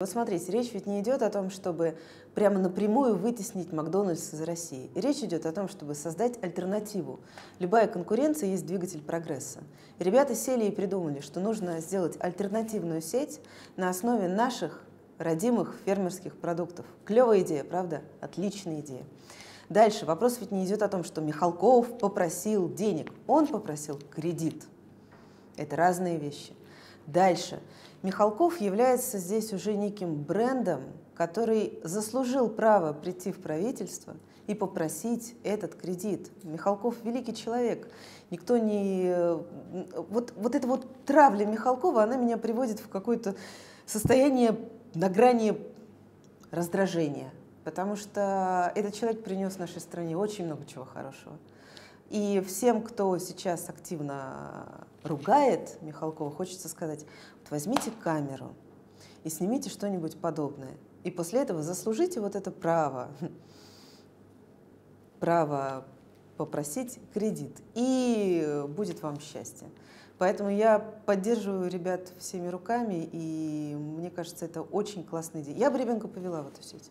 Вот смотрите, речь ведь не идет о том, чтобы прямо напрямую вытеснить Макдональдс из России. Речь идет о том, чтобы создать альтернативу. Любая конкуренция есть двигатель прогресса. И ребята сели и придумали, что нужно сделать альтернативную сеть на основе наших родимых фермерских продуктов. Клевая идея, правда? Отличная идея. Дальше вопрос ведь не идет о том, что Михалков попросил денег. Он попросил кредит. Это разные вещи. Дальше. Михалков является здесь уже неким брендом, который заслужил право прийти в правительство и попросить этот кредит. Михалков великий человек. Никто не... Вот, вот эта вот травля Михалкова, она меня приводит в какое-то состояние на грани раздражения. Потому что этот человек принес нашей стране очень много чего хорошего. И всем, кто сейчас активно ругает Михалкова, хочется сказать, вот возьмите камеру и снимите что-нибудь подобное. И после этого заслужите вот это право, право попросить кредит, и будет вам счастье. Поэтому я поддерживаю ребят всеми руками, и мне кажется, это очень классная идея. Я бы ребенка повела в эту сеть.